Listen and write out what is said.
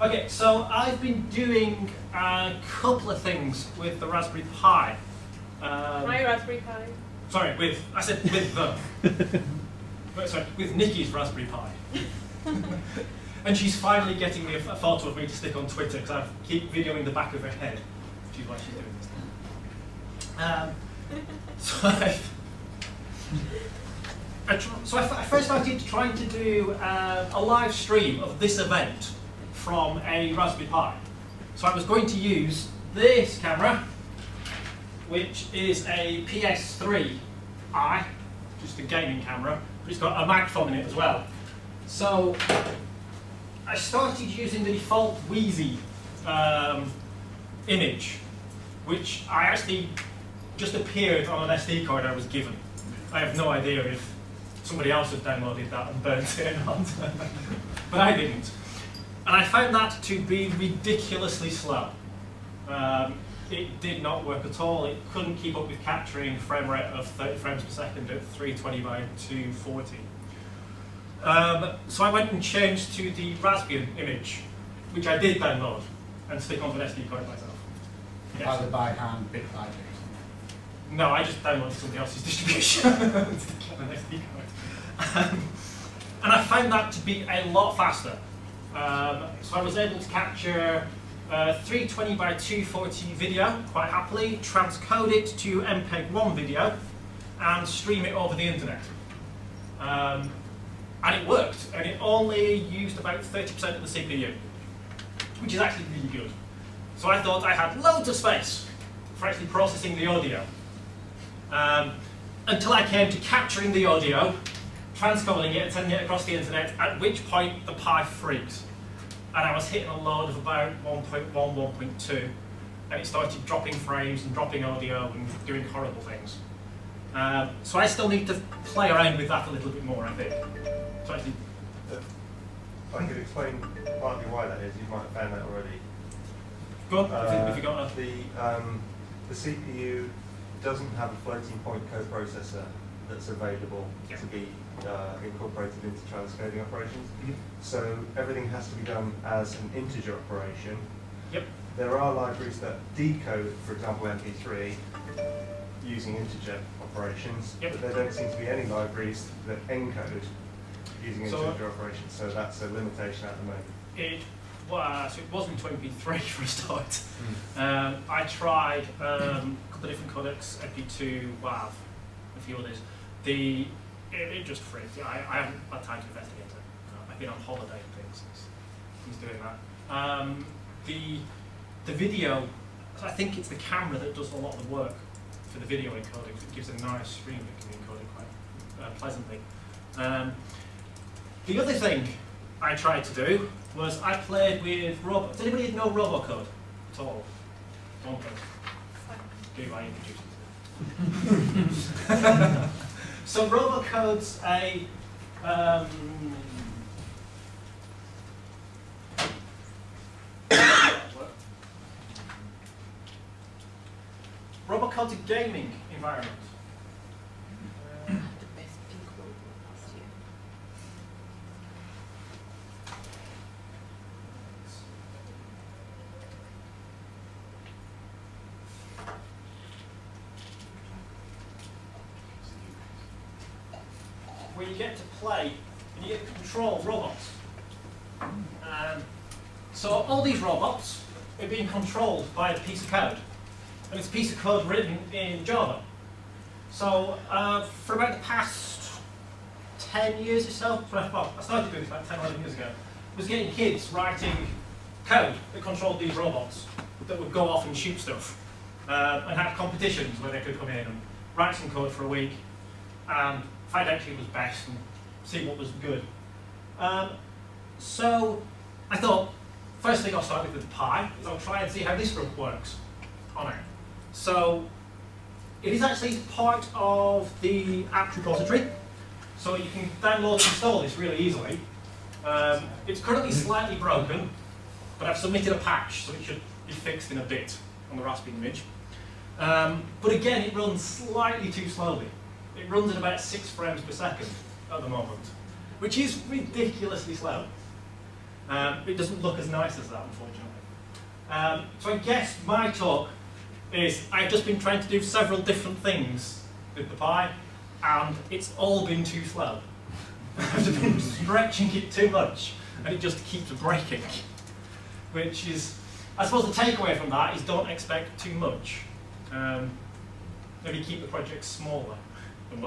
Okay, so I've been doing a couple of things with the Raspberry Pi. Um, My Raspberry Pi. Sorry, with I said with the. Wait, sorry, with Nikki's Raspberry Pi. and she's finally getting me a, a photo of me to stick on Twitter because I keep videoing the back of her head, which is why she's doing this. Um, so I, I tr- so I, f- I first started trying to do uh, a live stream of this event from a Raspberry Pi. So I was going to use this camera, which is a PS3 Eye, just a gaming camera, but it's got a microphone in it as well. So I started using the default Wheezy um, image, which I actually just appeared on an SD card I was given. I have no idea if somebody else had downloaded that and burnt it not, but I didn't. And I found that to be ridiculously slow. Um, it did not work at all. It couldn't keep up with capturing frame rate of 30 frames per second at 320 by 240. Um, so I went and changed to the Raspbian image, which I did download and stick onto an SD card myself. Yes. Either by hand, bit by bit. No, I just downloaded somebody else's distribution and stick on an SD card. Um, and I found that to be a lot faster. Um, so I was able to capture uh, 320 by 240 video quite happily, transcode it to MPEG-1 video, and stream it over the internet. Um, and it worked, and it only used about 30% of the CPU, which is actually really good. So I thought I had loads of space for actually processing the audio. Um, until I came to capturing the audio, transcoding it and sending it across the internet, at which point the Pi freaks. And I was hitting a load of about 1.1, 1.2, and it started dropping frames and dropping audio and doing horrible things. Um, so I still need to play around with that a little bit more, I think. So actually, If I could explain partly why that is, you might have found that already. go on, Uh, if you got a... The, um, the CPU doesn't have a floating point coprocessor that's available Yeah. to be uh, incorporated into transcoding operations. Mhm. So everything has to be done as an integer operation. Yep. There are libraries that decode, for example, MP3 using integer operations, Yep. but there don't seem to be any libraries that encode using So- integer operations. So that's a limitation at the moment. It was, it wasn't 23 for a start. Um, I tried um, a couple of different codecs, MP2, WAV, a few others. The it, it just freaked. I, I haven't had time to investigate it. Uh, I've been on holiday and things since, since doing that. Um, the the video, I think it's the camera that does a lot of the work for the video encoding. It gives a nice stream that can be encoded quite uh, pleasantly. Um, the other thing I tried to do was I played with Robo. Does anybody know Robocode at all? Don't they? Do I introduce it? so Robocode's a um, Robocode's a gaming environment. Uh, The best pink one last year. Where you get to play and you get to control robots. Um, so all these robots are being controlled by a piece of code. And it's a piece of code written in Java. So uh, for about the past 10 years or so, well, I started doing this about 10, or 11 years ago, I was getting kids writing code that controlled these robots that would go off and shoot stuff. Uh, and have competitions where they could come in and write some code for a week and find out who was best and see what was good. Um, so I thought, first thing I'll start with the Pi is I'll try and see how this stuff works on it. So it is actually part of the apt repository, so you can download and install this really easily. Um, it's currently slightly broken, but I've submitted a patch, so it should be fixed in a bit on the Raspbian image. Um, but again, it runs slightly too slowly. It runs at about six frames per second at the moment, which is ridiculously slow. Um, it doesn't look as nice as that, unfortunately. Um, so I guess my talk is I've just been trying to do several different things with the Pi, and it's all been too slow. I've been stretching it too much, and it just keeps breaking. Which is, I suppose the takeaway from that is don't expect too much. Um, maybe keep the project smaller what